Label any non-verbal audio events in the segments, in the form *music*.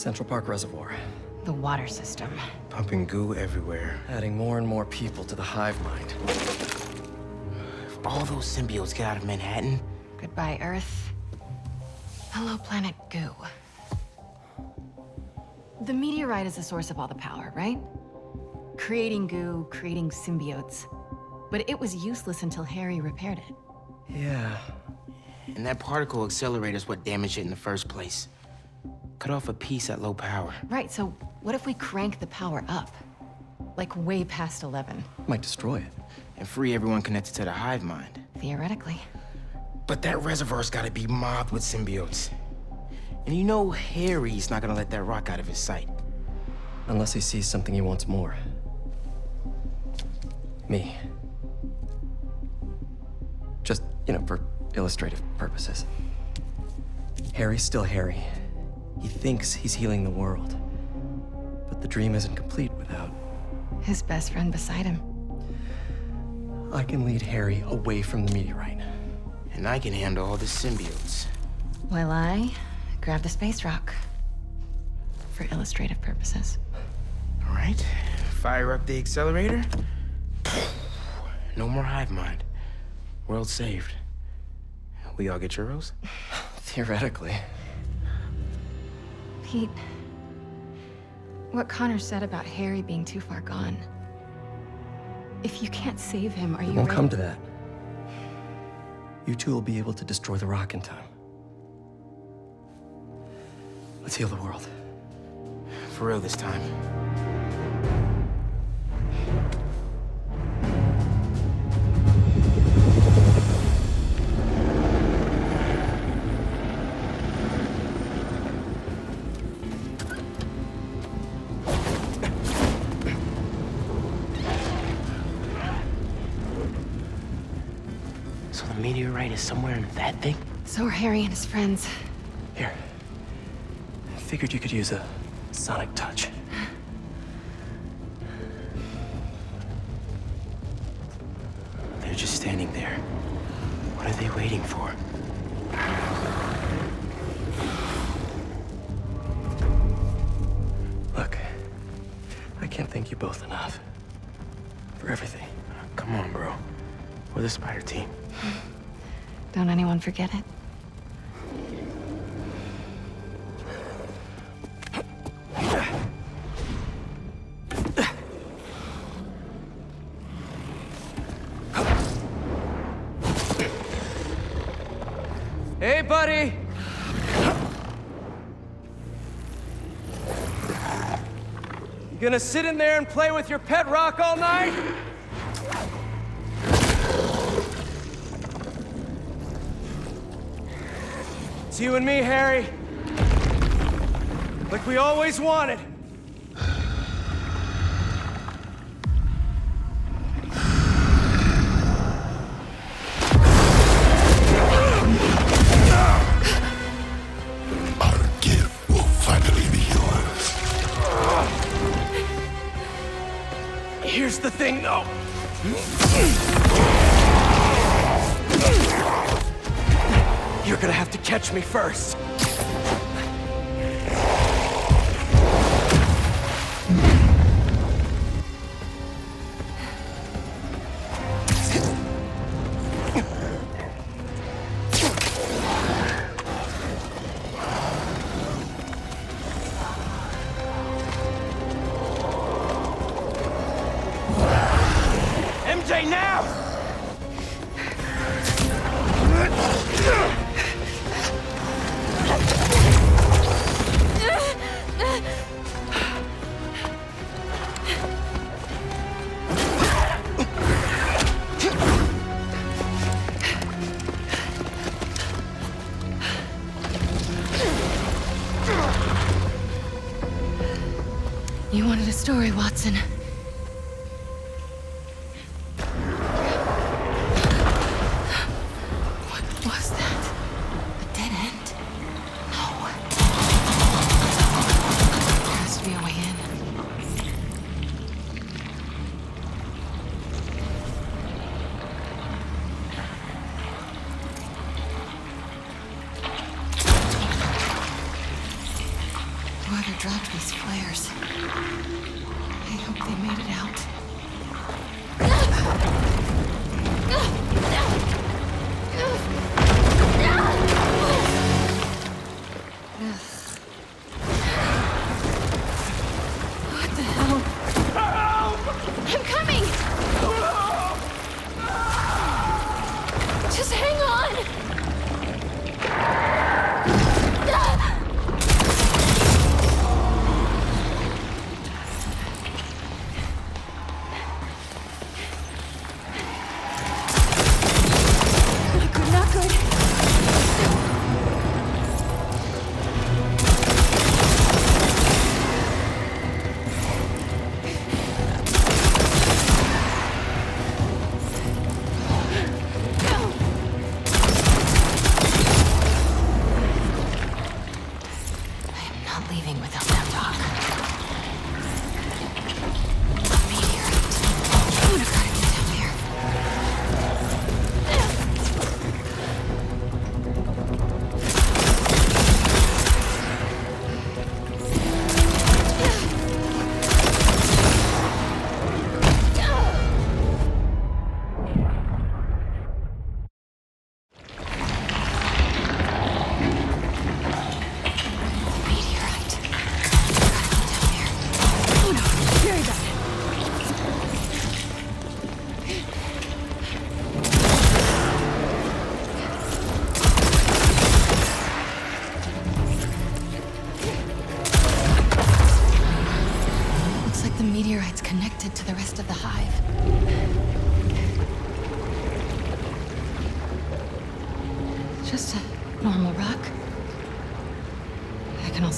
Central Park Reservoir. The water system. Pumping goo everywhere. Adding more and more people to the hive mind. If all those symbiotes get out of Manhattan... Goodbye, Earth. Hello, planet Goo. The meteorite is the source of all the power, right? Creating goo, creating symbiotes. But it was useless until Harry repaired it. Yeah. And that particle accelerator is what damaged it in the first place. Cut off a piece at low power. Right, so what if we crank the power up? Like way past 11. Might destroy it. And free everyone connected to the hive mind. Theoretically. But that reservoir's gotta be mobbed with symbiotes. And you know Harry's not gonna let that rock out of his sight. Unless he sees something he wants more. Me. Just, you know, for illustrative purposes. Harry's still Harry. He thinks he's healing the world. But the dream isn't complete without... His best friend beside him. I can lead Harry away from the meteorite. And I can handle all the symbiotes. While I grab the space rock. For illustrative purposes. All right, fire up the accelerator. No more hive mind. World saved. We all get churros? *laughs* Theoretically. Pete, what Connors said about Harry being too far gone. If you can't save him, are you It won't ready? come to that. You two will be able to destroy the rock in time. Let's heal the world. For real this time. Meteorite is somewhere in that thing? So are Harry and his friends. Here. I figured you could use a sonic touch. They're just standing there. What are they waiting for? Look, I can't thank you both enough. For everything. Come on, bro. We're the spider team. Don't anyone forget it. Hey, buddy! You gonna sit in there and play with your pet rock all night? It's you and me, Harry. Like we always wanted. Our gift will finally be yours. Here's the thing, though. You're gonna have to catch me first.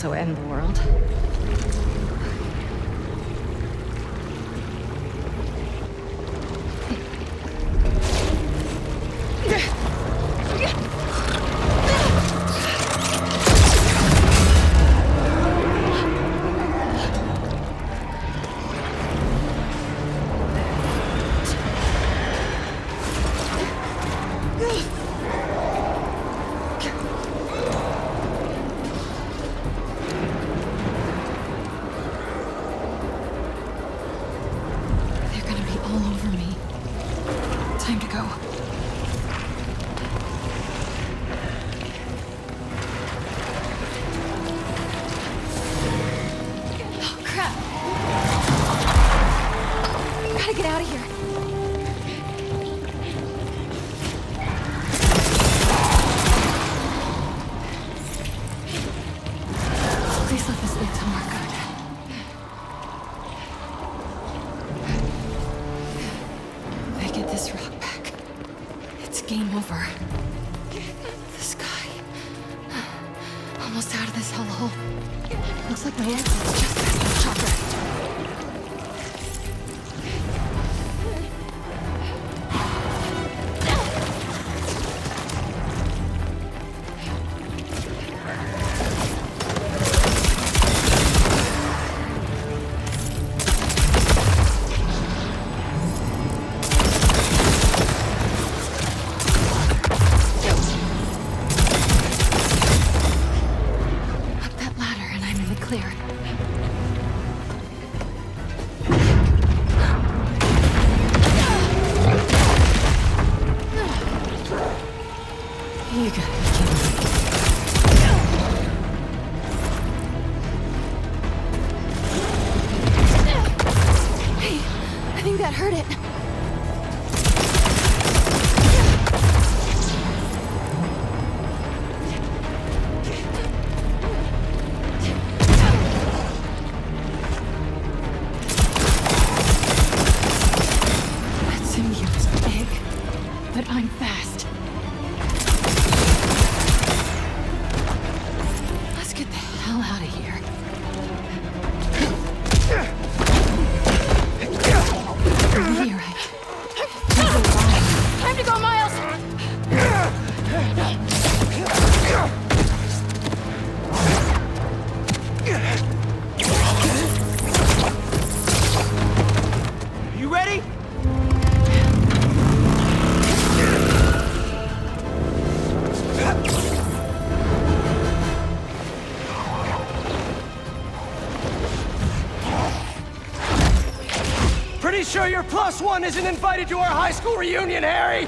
Also end Plus One isn't invited to our high school reunion, Harry!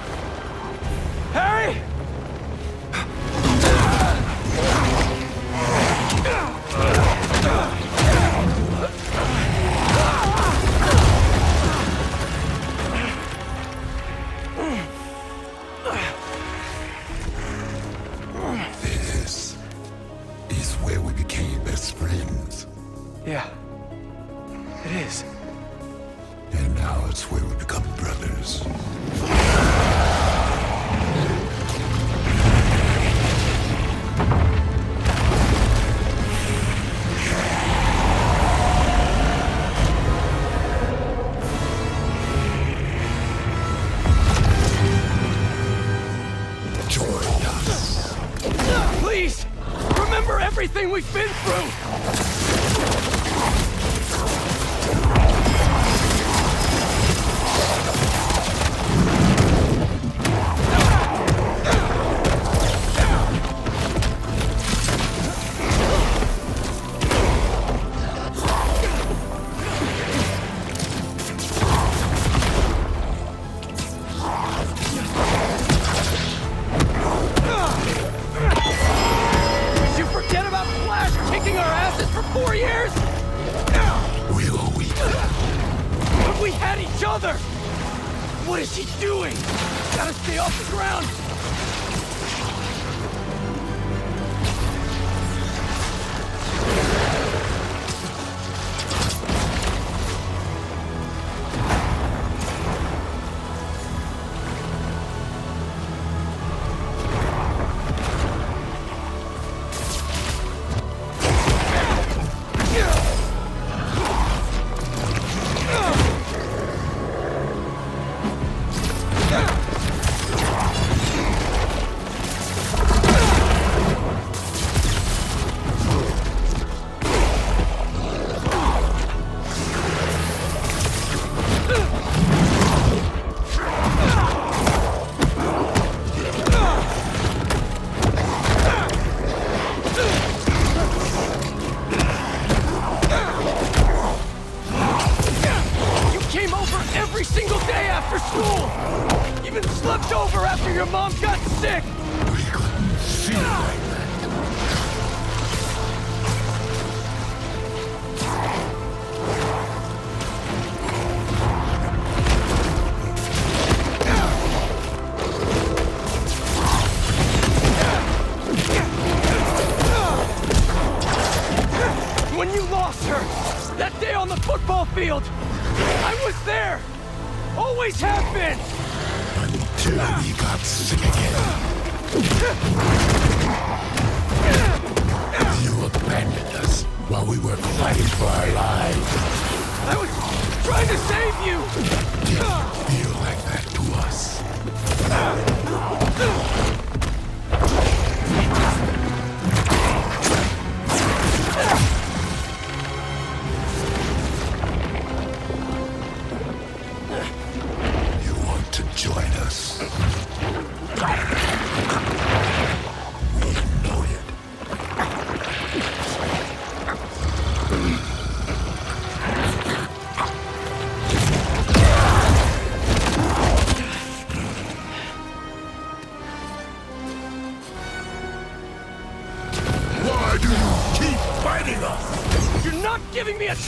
your mom's got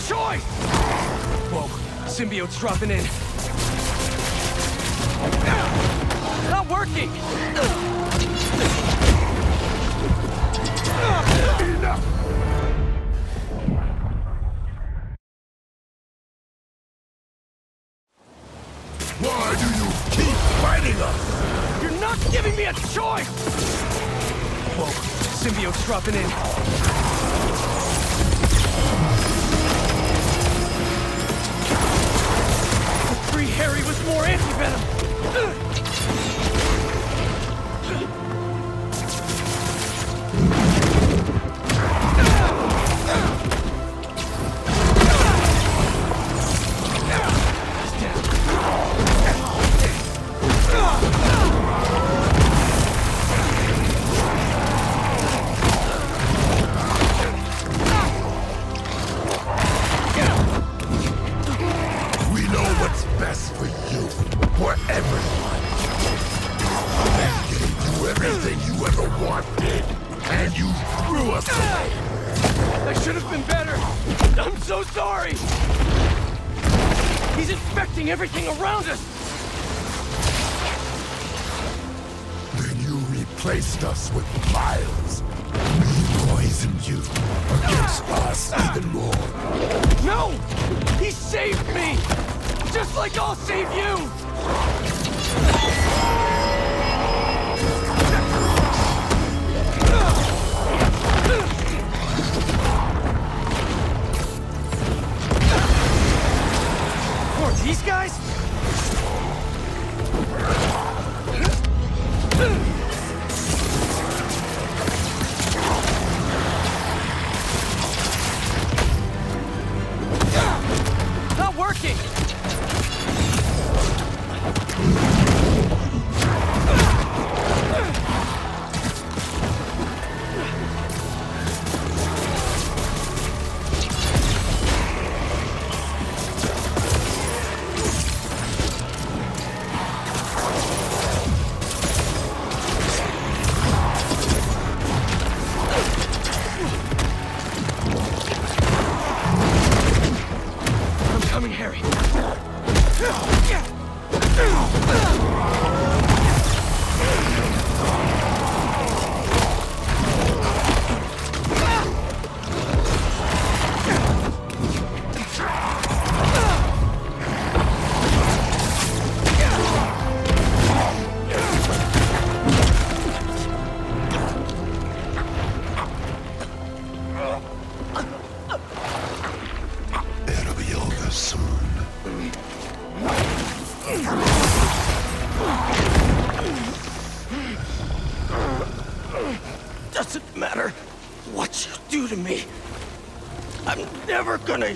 choice! Whoa, symbiote's dropping in. Not working! against us with vials. We poisoned you against us even more. No! He saved me! Just like I'll save you!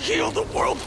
heal the world.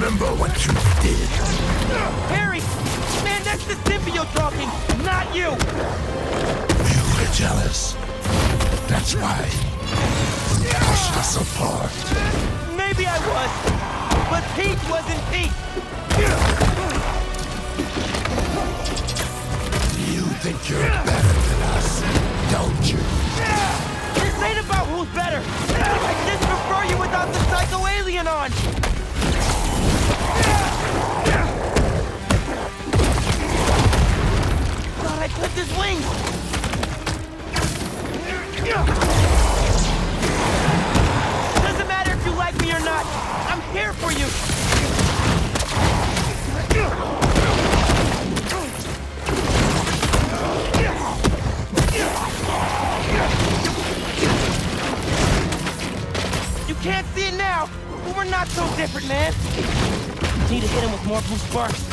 Remember what you did. Harry! Man, that's the symbiote talking, not you! You were jealous. That's why you pushed us apart. Maybe I was, but Pete wasn't Pete! You think you're better than us, don't you? This ain't about who's better! I just prefer you without the psycho alien on! I clipped his wings! Doesn't matter if you like me or not, I'm here for you! You can't see it now, but we're not so different, man. Need to hit him with more blue sparks.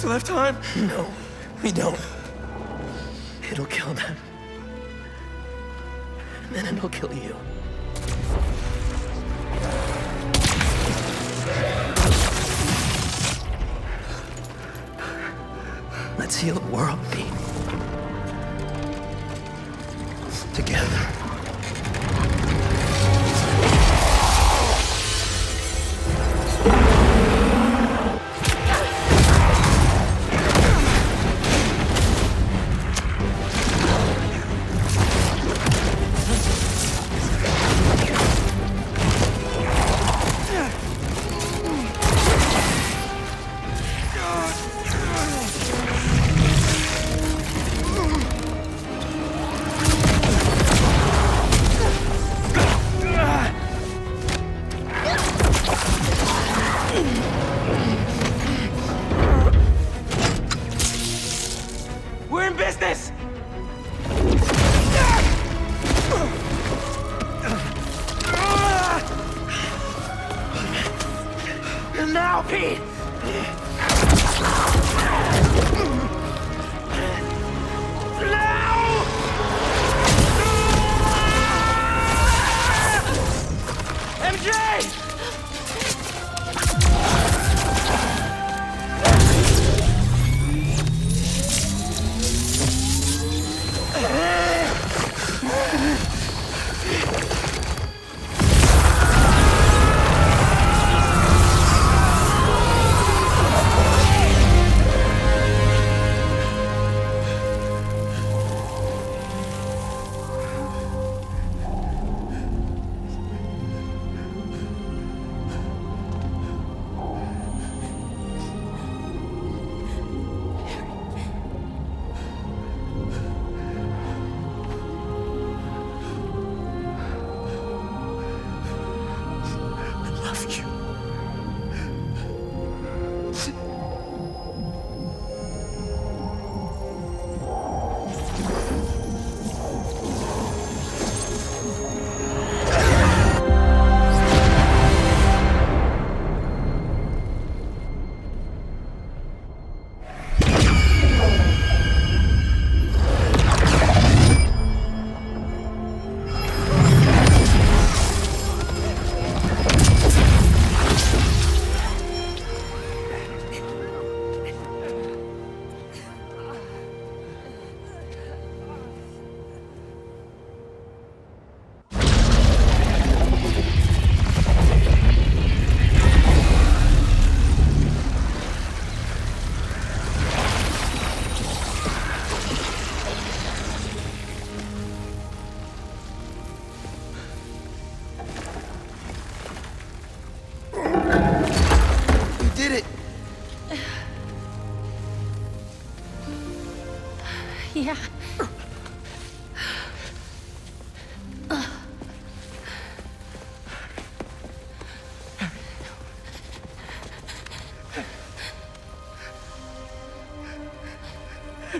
Still have time? No, we don't.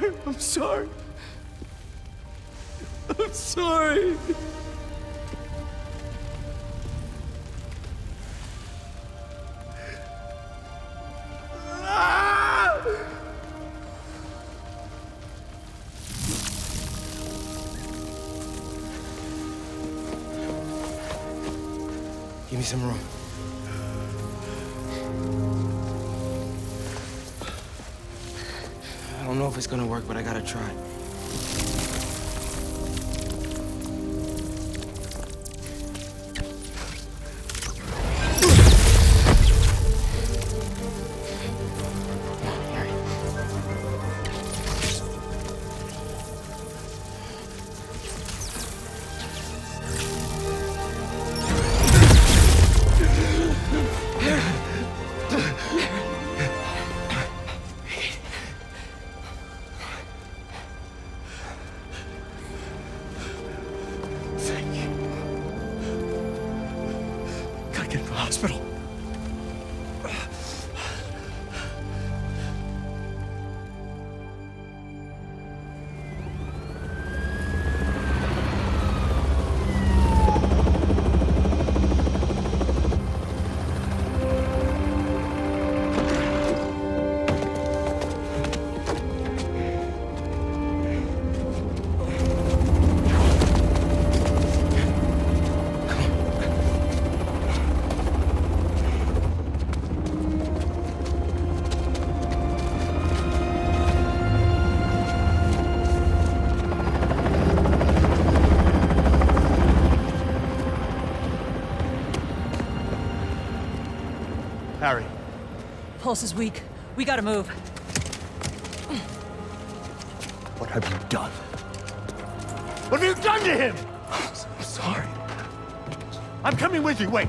*laughs* I'm sorry. I'm sorry. Give me some room. Pulse is weak. We gotta move. what have you done? What have you done to him? I'm sorry. I'm coming with you, wait.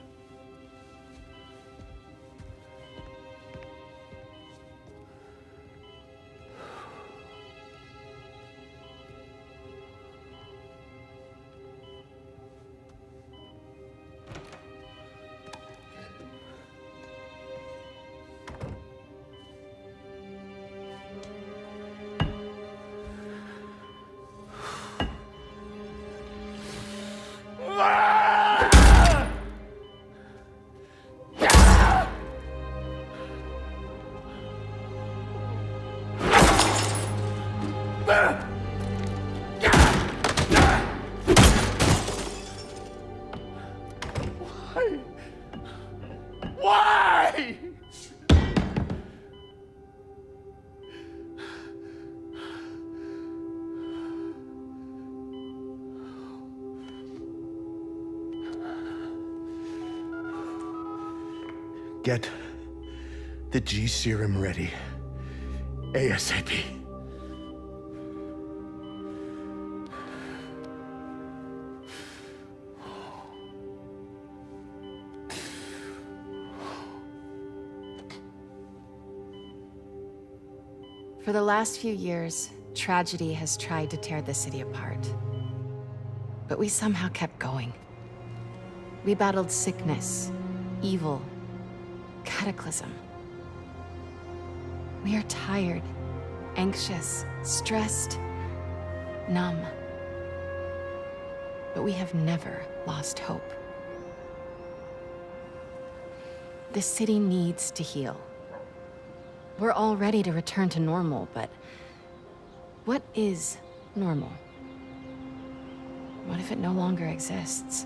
Get the G serum ready. ASAP. For the last few years, tragedy has tried to tear the city apart. But we somehow kept going. We battled sickness, evil, cataclysm. We are tired, anxious, stressed, numb. But we have never lost hope. The city needs to heal. We're all ready to return to normal, but what is normal? What if it no longer exists?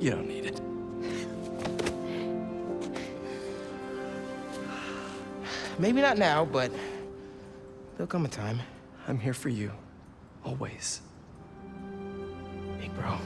You don't need it. Maybe not now, but there'll come a time. I'm here for you, always. Big bro.